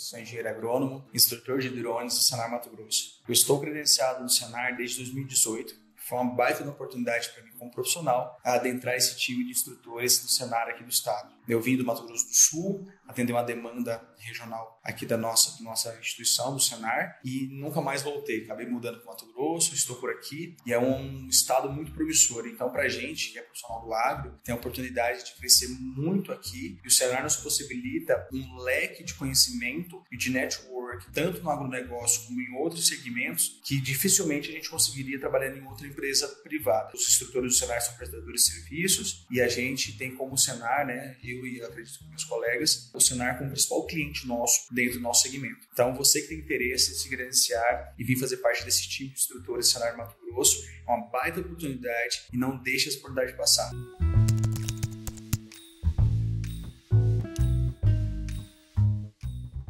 sou engenheiro agrônomo, instrutor de drones do Senar Mato Grosso. Eu estou credenciado no Senar desde 2018. Foi uma baita oportunidade para mim como profissional adentrar esse time de instrutores do Senar aqui do estado. Eu vim do Mato Grosso do Sul, atender uma demanda regional aqui da nossa, da nossa instituição, do Senar, e nunca mais voltei. Acabei mudando para o Mato Grosso, estou por aqui, e é um estado muito promissor. Então, para a gente, que é profissional do agro, tem a oportunidade de crescer muito aqui, e o Senar nos possibilita um leque de conhecimento e de network, tanto no agronegócio como em outros segmentos, que dificilmente a gente conseguiria trabalhar em outra empresa privada. Os instrutores do Senar são prestadores de serviços, e a gente tem como Senar, né, eu e acredito que meus colegas, o Senar como principal cliente nosso dentro do nosso segmento. Então, você que tem interesse em se credenciar e vir fazer parte desse time de instrutores Senar Mato Grosso, é uma baita oportunidade e não deixe essa oportunidade passar.